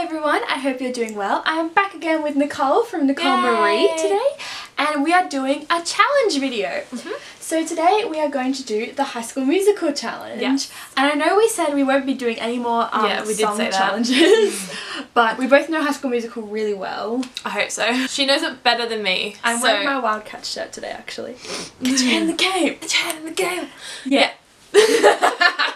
everyone, I hope you're doing well. I am back again with Nicole from Nicole Yay. Marie today and we are doing a challenge video. Mm-hmm. So today we are going to do the High School Musical challenge. And I know we said we won't be doing any more um, Yeah, we did song say challenges, but we both know High School Musical really well. I hope so. She knows it better than me. I'm so. wearing my Wildcat shirt today actually. Get your hand in the game! Get your hand in the game. Yeah.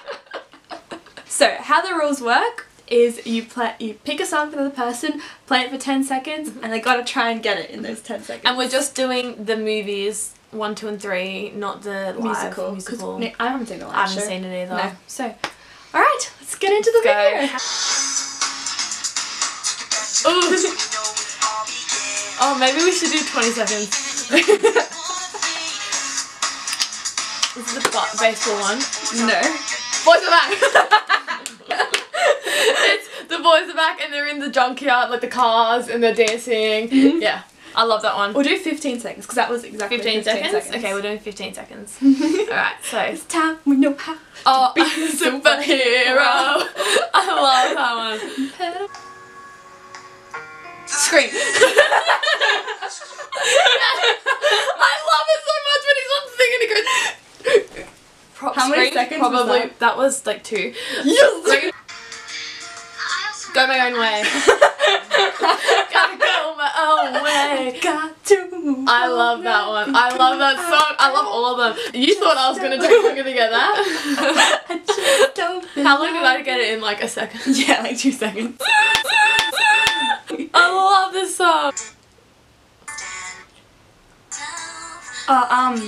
so how the rules work is you play you pick a song for the person, play it for 10 seconds, mm-hmm. and they gotta try and get it in those 10 seconds. And we're just doing the movies one, two, and three, not the live musical. no, I haven't seen the live I haven't show. seen it either. No. So, alright, let's get into the Go. video. Oh, maybe we should do 20 seconds. this is the baseball one. No. Boys are back! it's the boys are back and they're in the junkyard, like the cars, and they're dancing. Mhm. Yeah, I love that one. We'll do 15 seconds because that was exactly 15, 15, seconds? Okay, we're doing 15 seconds. Alright, so. It's time we know how. Oh, be a superhero! I love that one. Scream! I love it so much when he's on singing and he goes. Pro- How many seconds was Probably that? was like two. Yes! Scream. Go my own way. Gotta go my own way. Got to move I love that one. I love that song. I love all of them. You thought I was gonna take longer to get that? I just don't How long did I get it in? Like a second. Yeah, like two seconds. I love this song. Uh, um,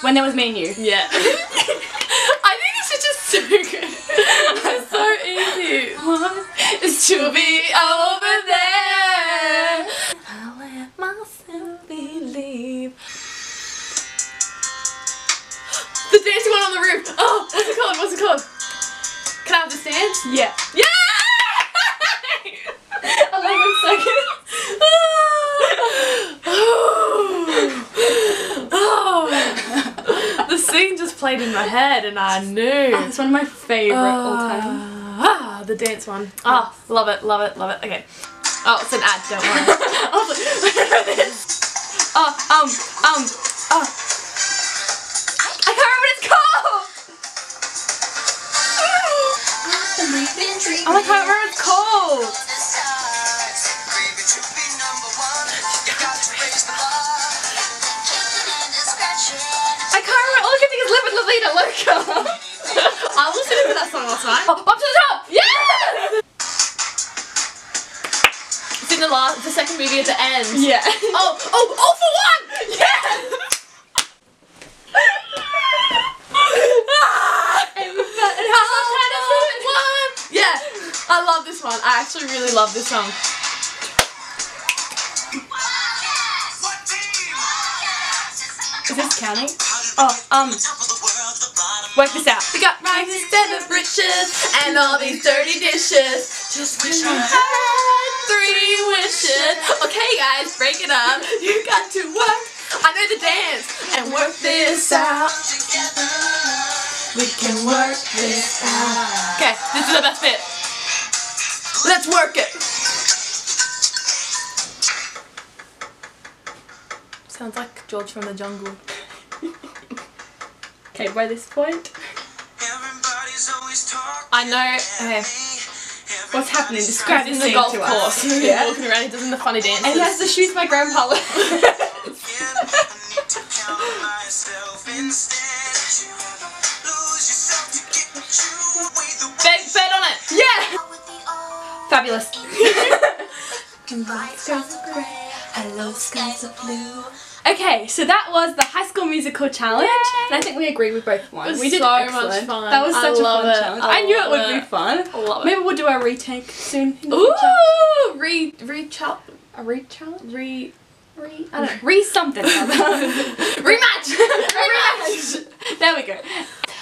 when there was me and you. Yeah. I think this is just so good. This is so easy. What? It's to be over there. I let myself believe. The dancing one on the roof. Oh, what's it called? What's it called? Can I have this dance? Yeah. Yeah! 11 seconds. oh. the scene just played in my head and I knew. Oh, it's one of my favorite all ah. time. The dance one. Ah, love it, love it, love it. Okay. Oh, it's an ad, don't worry. I was like, oh, um, um, oh. I can't remember what it's called! Oh, I can't remember what it's called! I can't remember. All I can think is Livin' la Vida Loca. I was listening to that song last night. oh, up to the top! Yeah! Last, the second movie at the end. Yeah. Oh, oh, oh for one! Yeah! Yeah, I love this one. I actually really love this song. Is this counting? Oh, um, work this out. We got rags instead of riches and all these dirty dishes. Just wish I had three wishes. Okay, guys, break it up. You got to work. I know the dance and work this out. Together, We can work this out. Okay, this is the best bit. Let's work it. Sounds like George from the Jungle. Okay, by this point, I know. Okay. What's happening? Describe He's the in the golf to course. us. He's Yeah. walking around. He does the funny dances. And he has the shoes my grandpa left. Bet, bet on it. yeah! Fabulous. Hello, skies of blue. Okay, so that was the High School Musical challenge, and I think we agree we both. It we did so much excellent. fun. That was I such a fun it. challenge. I I, knew it would it. be fun. I love it. Maybe we'll do a retake soon. Ooh, re re chop A re challenge? re Re I don't know. Re something. rematch. Rematch. there we go.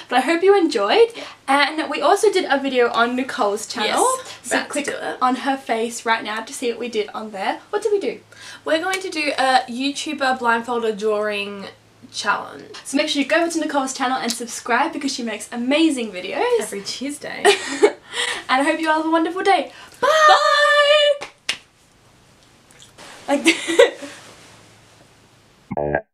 But I hope you enjoyed. And we also did a video on Nicole's channel. Yes, so click on her face right now to see what we did on there. What did we do? We're going to do a YouTuber blindfolded drawing challenge So make sure you go over to Nicole's channel and subscribe because she makes amazing videos. every Tuesday. and I hope you all have a wonderful day. Bye! Bye. Like